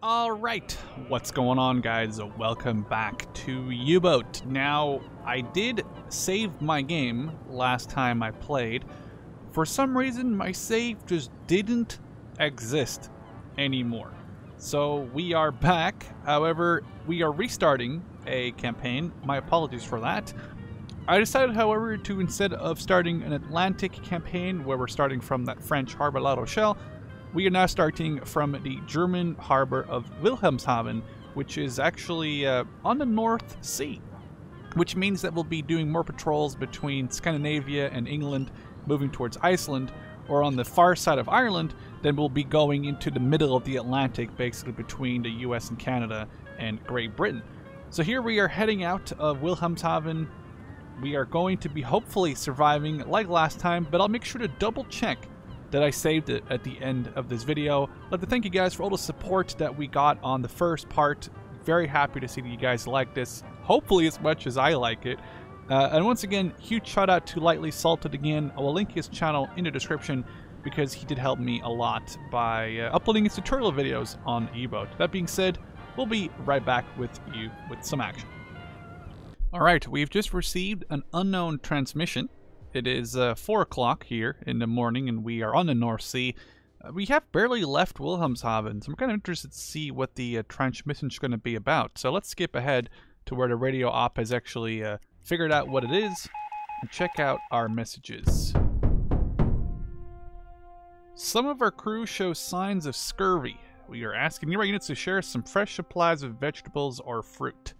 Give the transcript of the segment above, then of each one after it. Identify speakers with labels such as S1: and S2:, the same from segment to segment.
S1: All right, what's going on, guys? Welcome back to U-Boat. Now, I did save my game last time I played. For some reason, my save just didn't exist anymore. So we are back. However, we are restarting a campaign. My apologies for that. I decided, however, to instead of starting an Atlantic campaign where we're starting from that French harbor La Rochelle, we are now starting from the German harbor of Wilhelmshaven, which is actually uh, on the North Sea, which means that we'll be doing more patrols between Scandinavia and England, moving towards Iceland, or on the far side of Ireland, then we'll be going into the middle of the Atlantic, basically between the US and Canada and Great Britain. So here we are heading out of Wilhelmshaven. We are going to be hopefully surviving like last time, but I'll make sure to double check that I saved it at the end of this video. I'd like to thank you guys for all the support that we got on the first part. Very happy to see that you guys like this, hopefully as much as I like it. Uh, and once again, huge shout out to Lightly Salted again. I will link his channel in the description because he did help me a lot by uh, uploading his tutorial videos on U-Boat. That being said, we'll be right back with you with some action. Alright, we've just received an unknown transmission it is uh, 4 o'clock here in the morning, and we are on the North Sea. Uh, we have barely left Wilhelmshaven, so I'm kind of interested to see what the uh, transmission is going to be about. So let's skip ahead to where the radio op has actually uh, figured out what it is, and check out our messages. Some of our crew show signs of scurvy. We are asking nearby units to share some fresh supplies of vegetables or fruit.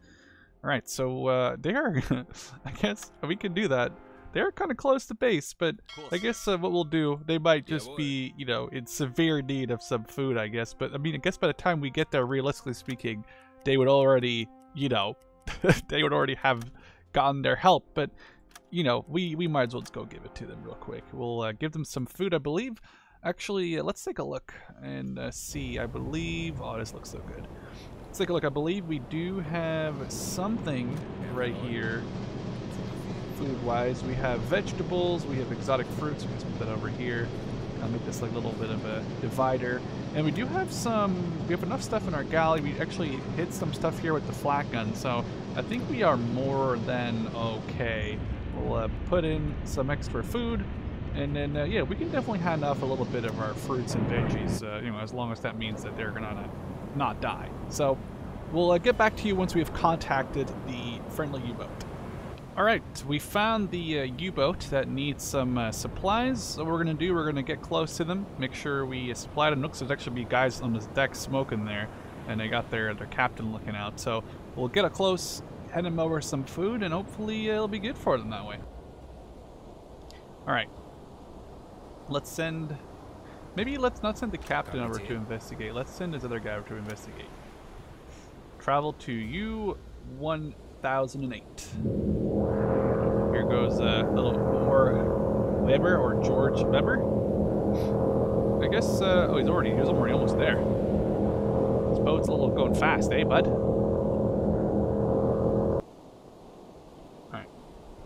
S1: Alright, so uh, there, I guess we can do that they're kind of close to base, but I guess uh, what we'll do, they might just yeah, be, you know, in severe need of some food, I guess. But I mean, I guess by the time we get there, realistically speaking, they would already, you know, they would already have gotten their help. But, you know, we, we might as well just go give it to them real quick. We'll uh, give them some food, I believe. Actually, uh, let's take a look and uh, see. I believe, oh, this looks so good. Let's take a look. I believe we do have something right here food-wise. We have vegetables, we have exotic fruits. We can put that over here. I'll make this like a little bit of a divider. And we do have some, we have enough stuff in our galley. We actually hit some stuff here with the flak gun, so I think we are more than okay. We'll uh, put in some extra food, and then, uh, yeah, we can definitely hand off a little bit of our fruits and veggies, uh, you know, as long as that means that they're gonna not die. So, we'll uh, get back to you once we have contacted the friendly U-boat. Alright, we found the uh, U-boat that needs some uh, supplies. So what we're going to do, we're going to get close to them, make sure we supply them. Looks there's actually be guys on this deck smoking there, and they got their, their captain looking out. So we'll get a close, hand them over some food, and hopefully uh, it'll be good for them that way. Alright. Let's send... Maybe let's not send the captain over to investigate. Let's send this other guy over to investigate. Travel to U-1... 2008. Here a uh, little more Weber or George Weber. I guess, uh, oh, he's already, he's already almost there. This boat's a little going fast, eh, bud? Alright.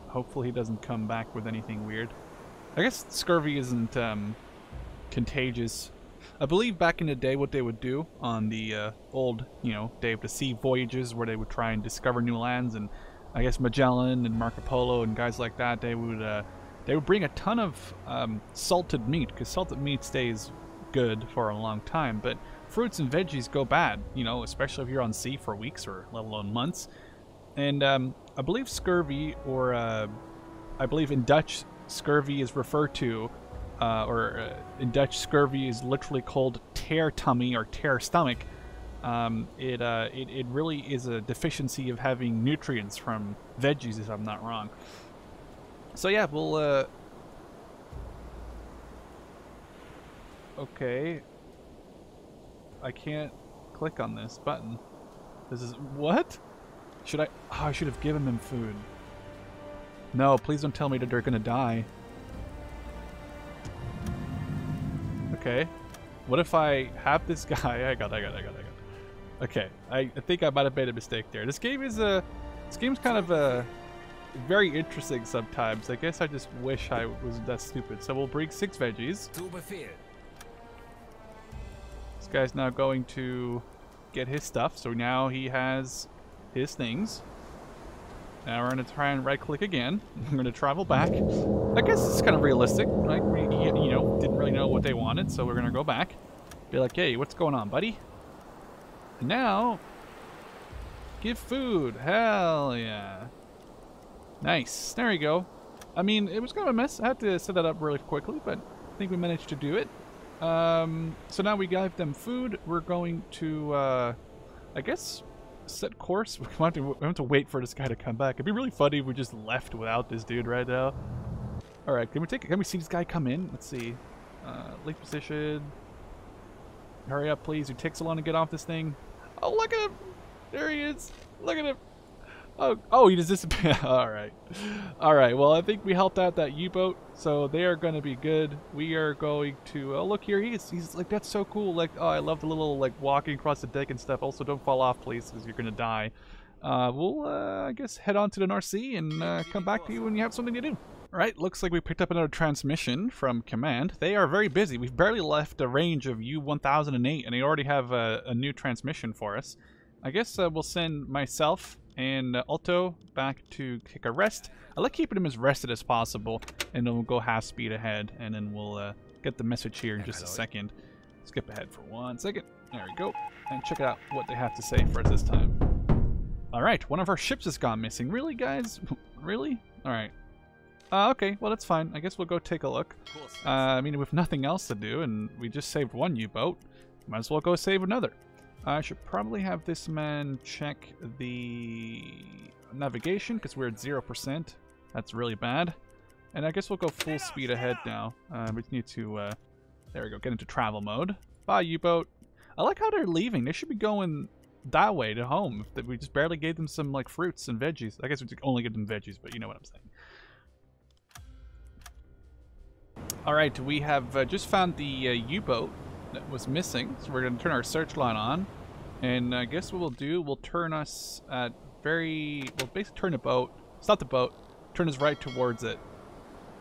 S1: Hopefully he doesn't come back with anything weird. I guess scurvy isn't, um, contagious I believe back in the day what they would do on the uh, old, you know, day of the sea voyages where they would try and discover new lands and I guess Magellan and Marco Polo and guys like that, they would uh, they would bring a ton of um, salted meat because salted meat stays good for a long time, but fruits and veggies go bad, you know, especially if you're on sea for weeks or let alone months. And um, I believe scurvy, or uh, I believe in Dutch, scurvy is referred to uh, or uh, in Dutch, scurvy is literally called tear tummy or tear stomach. Um, it, uh, it, it really is a deficiency of having nutrients from veggies, if I'm not wrong. So yeah, we'll. Uh, okay. I can't click on this button. This is what? Should I? Oh, I should have given them food. No, please don't tell me that they're gonna die. Okay. What if I have this guy? I got, I got, I got, I got. Okay, I, I think I might have made a mistake there. This game is a, this game's kind of a, very interesting sometimes. I guess I just wish I wasn't that stupid. So we'll bring six veggies. This guy's now going to get his stuff. So now he has his things. Now we're going to try and right-click again. I'm going to travel back. I guess it's kind of realistic. Like, we, you know, didn't really know what they wanted, so we're going to go back. Be like, hey, what's going on, buddy? Now, give food. Hell yeah. Nice. There you go. I mean, it was kind of a mess. I had to set that up really quickly, but I think we managed to do it. Um, so now we gave them food. We're going to, uh, I guess, set course. We have, to, we have to wait for this guy to come back. It'd be really funny if we just left without this dude right now. All right, can we take? Can we see this guy come in? Let's see. Uh, lead position. Hurry up, please. It takes so long to get off this thing. Oh, look at him. There he is. Look at him. Oh, oh, he just disappeared. All right. All right. Well, I think we helped out that U-boat, so they are going to be good. We are going to, oh, look here. He's, he's like, that's so cool. Like, oh, I love the little, like, walking across the deck and stuff. Also, don't fall off, please, because you're going to die. Uh, we'll, uh, I guess, head on to the North Sea and uh, come back to you when you have something to do. All right, looks like we picked up another transmission from Command. They are very busy. We've barely left the range of U-1008, and they already have a, a new transmission for us. I guess uh, we'll send myself and uh, Alto back to kick a rest. I like keeping him as rested as possible, and then we'll go half speed ahead, and then we'll uh, get the message here in just a second. Skip ahead for one second. There we go. And check out what they have to say for us this time. Alright, one of our ships has gone missing. Really, guys? really? Alright. Uh, okay, well, that's fine. I guess we'll go take a look. Uh, I mean, with nothing else to do, and we just saved one U-boat, might as well go save another. I should probably have this man check the navigation because we're at 0%. That's really bad. And I guess we'll go full speed ahead now. Uh, we need to, uh, there we go, get into travel mode. Bye, U-boat. I like how they're leaving. They should be going that way to home. We just barely gave them some, like, fruits and veggies. I guess we only give them veggies, but you know what I'm saying. Alright, we have uh, just found the uh, U-boat that was missing. So we're going to turn our searchlight on. And I guess what we'll do, we'll turn us at very, we'll basically turn the boat, stop the boat, turn us right towards it.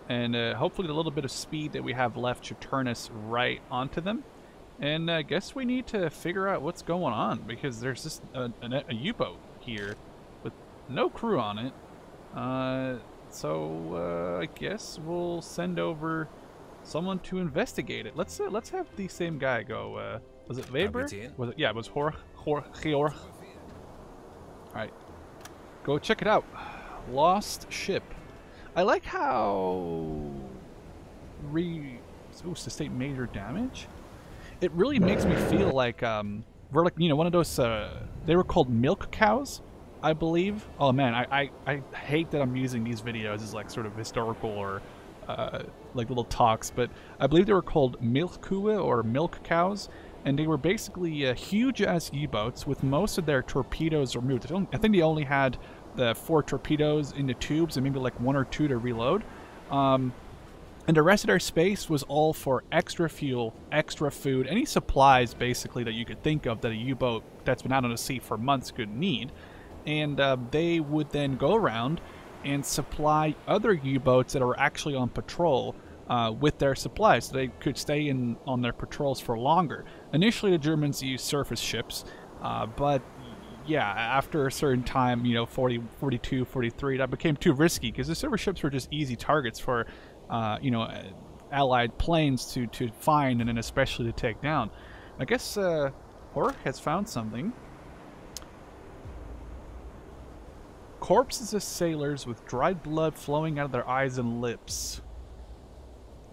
S1: And uh, hopefully the little bit of speed that we have left should turn us right onto them. And I guess we need to figure out what's going on because there's just a, a, a U-boat here with no crew on it. Uh, so uh, I guess we'll send over someone to investigate it. Let's uh, let's have the same guy go. Uh, was it Weber? Was it? Yeah, it was Hor Hor Georg. All right, go check it out. Lost ship. I like how re oh, sustain major damage. It really makes me feel like um, we're like you know one of those. Uh, they were called milk cows. I believe. Oh man, I, I, I hate that I'm using these videos as like sort of historical or uh, like little talks, but I believe they were called milchkühe or milk cows, and they were basically uh, huge as U-boats with most of their torpedoes removed. I think they only had the four torpedoes in the tubes and maybe like one or two to reload. Um, and the rest of their space was all for extra fuel, extra food, any supplies basically that you could think of that a U-boat that's been out on the sea for months could need. And uh, they would then go around and supply other U-boats that are actually on patrol uh, with their supplies so they could stay in on their patrols for longer. Initially, the Germans used surface ships, uh, but yeah, after a certain time, you know, 40, 42, 43, that became too risky because the surface ships were just easy targets for, uh, you know, allied planes to, to find and then especially to take down. I guess uh, has found something. Corpses of sailors with dried blood flowing out of their eyes and lips.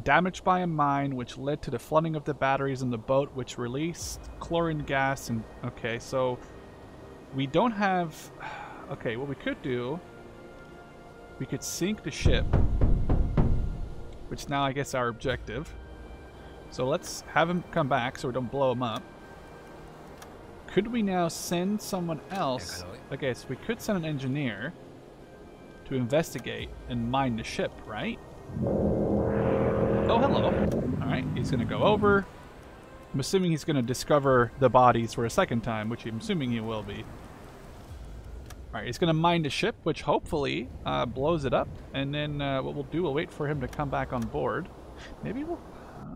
S1: Damaged by a mine which led to the flooding of the batteries in the boat which released chlorine gas and... Okay, so... We don't have... Okay, what we could do... We could sink the ship. Which now I guess our objective. So let's have him come back so we don't blow him up. Could we now send someone else? Okay, so we could send an engineer to investigate and mine the ship, right? Oh, hello. Alright, he's going to go over. I'm assuming he's going to discover the bodies for a second time, which I'm assuming he will be. Alright, he's going to mine the ship, which hopefully uh, blows it up. And then uh, what we'll do, we'll wait for him to come back on board. Maybe we'll...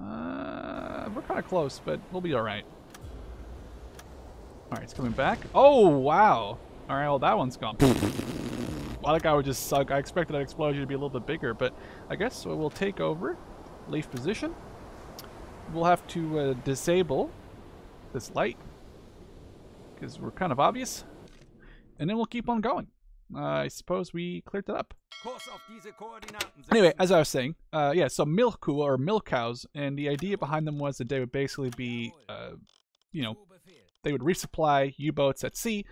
S1: Uh, we're kind of close, but we'll be alright. Alright, it's coming back. Oh, wow. Alright, well, that one's gone. well, that guy would just suck. I expected that explosion to be a little bit bigger, but I guess we'll take over. Leaf position. We'll have to uh, disable this light because we're kind of obvious. And then we'll keep on going. Uh, I suppose we cleared it up. Anyway, as I was saying, uh, yeah, so milk or milk cows, and the idea behind them was that they would basically be, uh, you know, they would resupply U-boats at sea,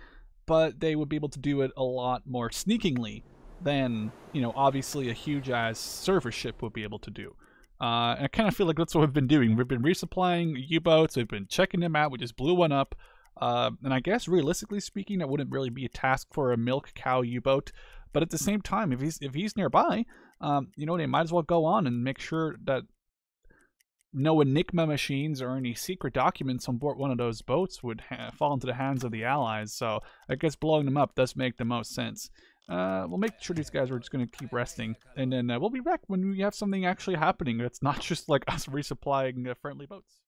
S1: but they would be able to do it a lot more sneakingly than, you know, obviously a huge-ass surface ship would be able to do. Uh, and I kind of feel like that's what we've been doing. We've been resupplying U-boats, we've been checking them out, we just blew one up, uh, and I guess realistically speaking, that wouldn't really be a task for a milk cow U-boat. But at the same time, if he's if he's nearby, um, you know, they might as well go on and make sure that no Enigma machines or any secret documents on board one of those boats would fall into the hands of the Allies. So I guess blowing them up does make the most sense. Uh, we'll make sure these guys are just going to keep resting, and then uh, we'll be back when we have something actually happening. It's not just like us resupplying uh, friendly boats.